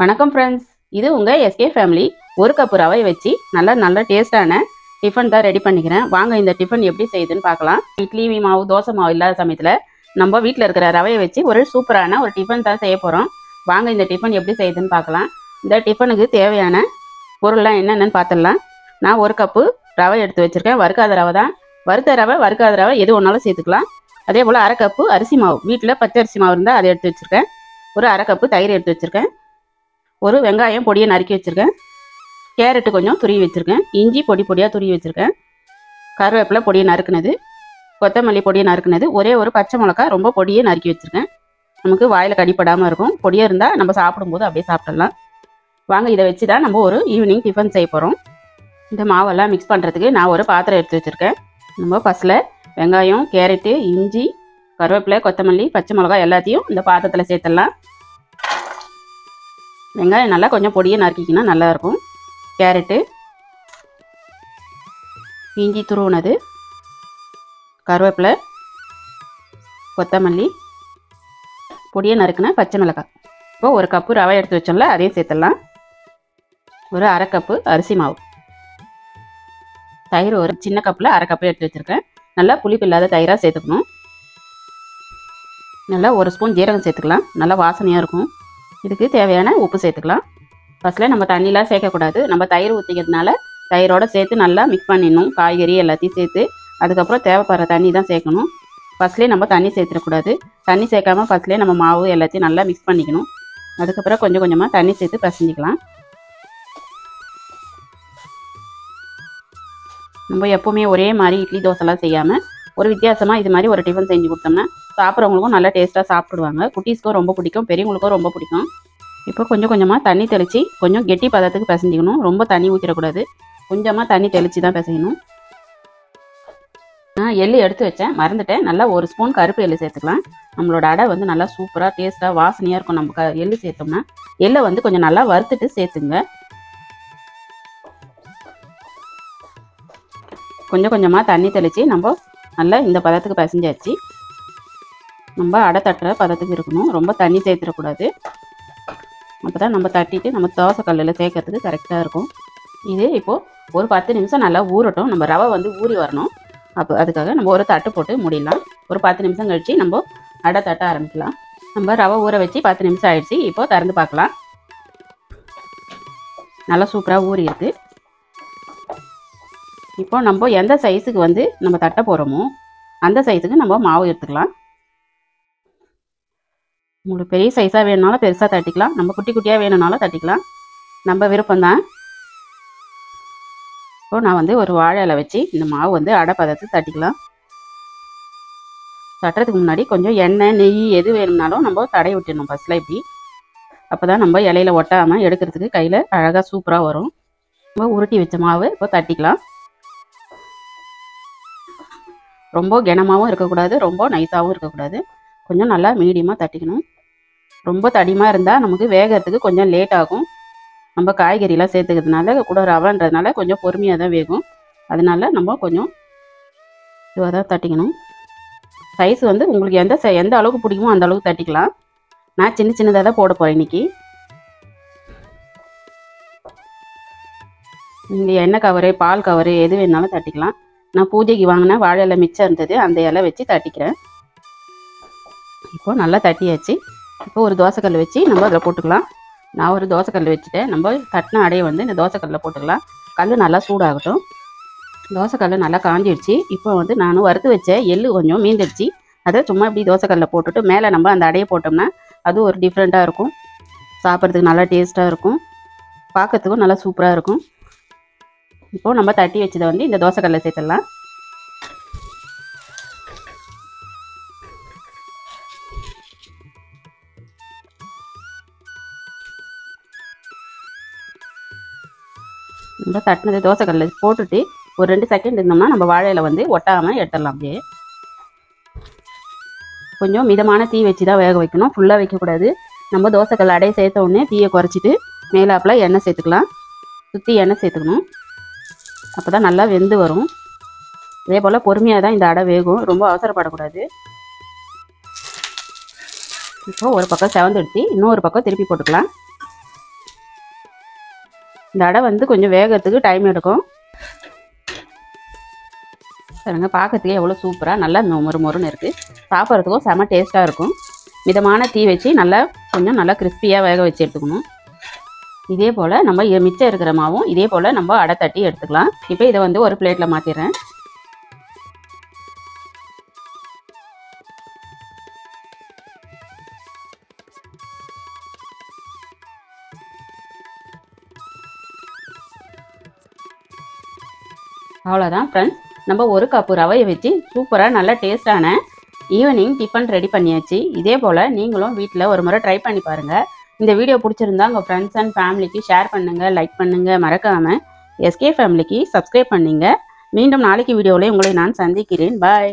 வணக்கம் ஃப்ரெண்ட்ஸ் இது உங்கள் எஸ்கே ஃபேமிலி ஒரு கப்பு ரவை வச்சு நல்லா நல்ல டேஸ்டான டிஃபன் தான் ரெடி பண்ணிக்கிறேன். வாங்க இந்த டிஃபன் எப்படி செய்யுதுன்னு பார்க்கலாம். இட்லி மாவு தோசை மாவு இல்லாத சமயத்தில் நம்ம வீட்டில் இருக்கிற ரவையை வச்சு ஒரு சூப்பரான ஒரு டிஃபன் தான் செய்ய போகிறோம் வாங்க இந்த டிஃபன் எப்படி செய்யுதுன்னு பார்க்கலாம். இந்த டிஃபனுக்கு தேவையான பொருள்லாம் என்னென்னு பார்த்துடலாம். நான் ஒரு கப்பு ரவை எடுத்து வச்சுருக்கேன். வறுக்காத ரவை தான். வறுத்த ரவை வறுக்காத ரவை எது ஒன்றாலும் சேர்த்துக்கலாம். அதே போல் அரை கப்பு அரிசி மாவு. வீட்டில் பச்சை அரிசி மாவு இருந்தால் அதை எடுத்து வச்சுருக்கேன். ஒரு அரை கப்பு தயிர் எடுத்து வச்சுருக்கேன். ஒரு வெங்காயம் பொடியை நறுக்கி வச்சுருக்கேன். கேரட்டு கொஞ்சம் துருவி வச்சுருக்கேன். இஞ்சி பொடி பொடியாக துருவி வச்சுருக்கேன். கருவேப்பிலை பொடியை நறுக்குனது. கொத்தமல்லி பொடியை நறுக்குனது. ஒரே ஒரு பச்சை மிளகா ரொம்ப பொடியை நறுக்கி வச்சுருக்கேன். நமக்கு வாயில் கடிப்படாமல் இருக்கும். பொடியாக இருந்தால் நம்ம சாப்பிடும்போது அப்படியே சாப்பிடலாம். வாங்க இதை வச்சு தான் நம்ம ஒரு ஈவினிங் டிஃபன் செய்ய போகிறோம் இந்த மாவெல்லாம் மிக்ஸ் பண்ணுறதுக்கு நான் ஒரு பாத்திரம் எடுத்து வச்சுருக்கேன். நம்ம ஃபஸ்ட்டில் வெங்காயம் கேரட்டு இஞ்சி கருவேப்பிலை கொத்தமல்லி பச்சை மிளகா எல்லாத்தையும் இந்த பாத்திரத்தில் சேர்த்துடலாம். வெங்காயம் நல்லா கொஞ்சம் பொடியை நறுக்கிக்கினா நல்லாயிருக்கும். கேரட்டு. இஞ்சி துருவுனது. கருவேப்பிலை. கொத்தமல்லி. பொடியை நறுக்கின பச்சை மிளகாய். இப்போது ஒரு கப்பு ரவை எடுத்து வச்சோம்ல அதையும் சேர்த்துடலாம். ஒரு அரை கப்பு அரிசி மாவு. தயிர் ஒரு சின்ன கப்பில் அரை கப்பு எடுத்து வச்சுருக்கேன். நல்லா புளிப்பு இல்லாத தயிராக சேர்த்துக்கணும். நல்லா ஒரு ஸ்பூன் ஜீரகம் சேர்த்துக்கலாம். நல்லா வாசனையாக இருக்கும். இதுக்கு தேவையான உப்பு சேர்த்துக்கலாம். ஃபஸ்ட்டில் நம்ம தண்ணிலாம் சேர்க்கக்கூடாது. நம்ம தயிர் ஊற்றிக்கிறதுனால தயிரோட சேர்த்து நல்லா மிக்ஸ் பண்ணிடணும். காய்கறி எல்லாத்தையும் சேர்த்து அதுக்கப்புறம் தேவைப்படுற தண்ணி தான் சேர்க்கணும். ஃபஸ்ட்லேயே நம்ம தண்ணி சேர்த்துடக்கூடாது. தண்ணி சேர்க்காம ஃபஸ்ட்லேயே நம்ம மாவு எல்லாத்தையும் நல்லா மிக்ஸ் பண்ணிக்கணும். அதுக்கப்புறம் கொஞ்சம் கொஞ்சமாக தண்ணி சேர்த்து பசஞ்சிக்கலாம். நம்ம எப்போவுமே ஒரே மாதிரி இட்லி தோசைலாம் செய்யாமல் ஒரு வித்தியாசமாக இது மாதிரி ஒரு டிஃபன் செஞ்சு கொடுத்தோம்னா சாப்பிட்றவங்களுக்கும் நல்லா டேஸ்ட்டாக சாப்பிடுவாங்க. குட்டீஸ்க்கும் ரொம்ப பிடிக்கும் பெரியவங்களுக்கும் ரொம்ப பிடிக்கும். இப்போ கொஞ்சம் கொஞ்சமாக தண்ணி தெளித்து கொஞ்சம் கெட்டி பதத்துக்கு பிசைஞ்சிக்கணும். ரொம்ப தண்ணி ஊற்றிடக்கூடாது கொஞ்சமாக தண்ணி தெளித்து தான் பிசையணும். நான் எள்ளு எடுத்து வச்சேன். மறந்துட்டேன். நல்லா ஒரு ஸ்பூன் கருப்பு எள்ளு சேர்த்துக்கலாம். நம்மளோட அடை வந்து நல்லா சூப்பராக டேஸ்ட்டாக வாசனையாக இருக்கும். நம்ம க எள்ளு சேர்த்தோம்னா எள்ளை வந்து கொஞ்சம் நல்லா வறுத்துட்டு சேர்த்துங்க. கொஞ்சம் கொஞ்சமாக தண்ணி தெளித்து நம்ம நல்லா இந்த பதத்துக்கு பிசைஞ்சாச்சு. நம்ம அடை தட்டுற பதத்துக்கு இருக்கணும். ரொம்ப தண்ணி சேர்த்துடக்கூடாது. அப்போ தான் நம்ம தட்டிட்டு நம்ம தோசை கல்லில் சேர்க்கறதுக்கு கரெக்டாக இருக்கும். இது இப்போது ஒரு பத்து நிமிஷம் நல்லா ஊறட்டும். நம்ம ரவை வந்து ஊறி வரணும். அப்போ அதுக்காக நம்ம ஒரு தட்டு போட்டு முடியலாம் ஒரு பத்து நிமிஷம் கழித்து நம்ம அடை தட்ட ஆரம்பிக்கலாம். நம்ம ரவை ஊற வச்சு பத்து நிமிஷம் ஆயிடுச்சு. இப்போ திறந்து பார்க்கலாம். நல்லா சூப்பராக ஊறி இருக்குது இப்போ நம்ம எந்த சைஸுக்கு வந்து நம்ம தட்ட போகிறோமோ அந்த சைஸுக்கு நம்ம மாவு எடுத்துக்கலாம். உங்களுக்கு பெரிய சைஸாக வேணுனாலும் பெருசாக தட்டிக்கலாம். நம்ம குட்டி குட்டியாக வேணும்னாலும் தட்டிக்கலாம். நம்ம விருப்பம்தான். இப்போ நான் வந்து ஒரு வாழை வச்சு இந்த மாவு வந்து அடை தட்டிக்கலாம். தட்டுறதுக்கு முன்னாடி கொஞ்சம் எண்ணெய் நெய் எது வேணும்னாலும் நம்ம தடை விட்டுடணும் ஃபஸ்ட்டில் இப்படி. அப்போ தான் நம்ம இலையில ஒட்டாமல் எடுக்கிறதுக்கு கையில் அழகாக சூப்பராக வரும். நம்ம உருட்டி வச்ச மாவு இப்போ தட்டிக்கலாம். ரொம்ப கனமாகவும் இருக்கக்கூடாது ரொம்ப நைஸாகவும் இருக்கக்கூடாது. கொஞ்சம் நல்லா மீடியமாக தட்டிக்கணும். ரொம்ப தடிமாக இருந்தால் நமக்கு வேகிறதுக்கு கொஞ்சம் லேட் ஆகும். நம்ம காய்கறிலாம் சேர்த்துக்கிறதுனால கூட ரவான்றதுனால கொஞ்சம் பொறுமையாக தான் வேகும். அதனால நம்ம கொஞ்சம் இதுவாக தான் தட்டிக்கணும். சைஸ் வந்து உங்களுக்கு எந்த சை எந்த அளவுக்கு பிடிக்குமோ அந்த அளவுக்கு தட்டிக்கலாம். நான் சின்ன சின்னதாக தான் போட போகிறேன் இன்றைக்கி நீங்கள் எண்ணெய் கவரு பால் கவரு எது வேணாலும் தட்டிக்கலாம். நான் பூஜைக்கு வாங்கின வாழை இலை மிச்சம் இருந்தது அந்த இலை வச்சு தட்டிக்கிறேன். இப்போது நல்லா தட்டியாச்சு. இப்போ ஒரு தோசைக்கல் வச்சு நம்ம அதில் போட்டுக்கலாம். நான் ஒரு தோசைக்கல் வச்சுட்டேன். நம்ம தட்டின அடையை வந்து இந்த தோசைக்கல்லில் போட்டுக்கலாம். கல் நல்லா சூடாகட்டும். தோசைக்கல் நல்லா காஞ்சிடுச்சு இப்போ வந்து நான் வறுத்து வச்ச எள்ளு கொஞ்சம் மீந்துடுச்சு. அதை சும்மா இப்படி தோசைக்கல்லில் போட்டுட்டு மேலே நம்ம அந்த அடையை போட்டோம்னா அது ஒரு டிஃப்ரெண்ட்டாக இருக்கும். சாப்பிட்றதுக்கு நல்லா டேஸ்ட்டாக இருக்கும். பார்க்கறதுக்கும் நல்லா சூப்பராக இருக்கும். இப்போது நம்ம தட்டி வச்சதை வந்து இந்த தோசைக்கல்லில் சேர்த்துடலாம். நம்ம தட்டினது தோசைக்கல்ல போட்டுட்டு ஒரு ரெண்டு செகண்ட் இருந்தோம்னா நம்ம வாழையில் வந்து ஒட்டாமல் எடுத்துடலாம் அப்படியே. கொஞ்சம் மிதமான தீ வச்சு தான் வேக வைக்கணும். ஃபுல்லாக வைக்கக்கூடாது நம்ம தோசைக்கல் அடையை சேர்த்த உடனே தீயை குறைச்சிட்டு மேலாப்பில் எண்ணெய் சேர்த்துக்கலாம். சுற்றி எண்ணெய் சேர்த்துக்கணும். அப்போ தான் நல்லா வெந்து வரும். இதே போல் பொறுமையாக தான் இந்த அடை வேகும். ரொம்ப அவசரப்படக்கூடாது. இப்போ ஒரு பக்கம் செவந்தெடுத்து இன்னொரு பக்கம் திருப்பி போட்டுக்கலாம். இந்த அடை வந்து கொஞ்சம் வேகத்துக்கு டைம் எடுக்கும். பாருங்க பார்க்கறதுக்கே எவ்வளோ சூப்பராக நல்லா மொறு மொறுன்னு இருக்குது சாப்பிட்றதுக்கும் செம டேஸ்ட்டாக இருக்கும். மிதமான தீ வச்சு நல்லா கொஞ்சம் நல்லா கிறிஸ்பியாக வேக வச்சு எடுத்துக்கணும். இதே போல் நம்ம இ- மிச்சம் இருக்கிற மாவும் இதே போல் நம்ம அடை தட்டி எடுத்துக்கலாம். இப்போ இதை வந்து ஒரு பிளேட்டில் மாற்றிடுறேன் அவ்வளோதான் ஃப்ரெண்ட்ஸ் நம்ம ஒரு கப்பு ரவையை வச்சு சூப்பராக நல்ல டேஸ்டான ஈவினிங் டிஃபன் ரெடி பண்ணியாச்சு. இதே போல் நீங்களும் வீட்டில் ஒரு முறை ட்ரை பண்ணி பாருங்கள் இந்த வீடியோ பிடிச்சிருந்தா உங்கள் ஃப்ரெண்ட்ஸ் அண்ட் ஃபேமிலிக்கு ஷேர் பண்ணுங்கள் லைக் பண்ணுங்கள் மறக்காமல் எஸ்கே ஃபேமிலிக்கு சப்ஸ்கிரைப் பண்ணுங்கள் மீண்டும் நாளைக்கு வீடியோவில் உங்களை நான் சந்திக்கிறேன். பாய்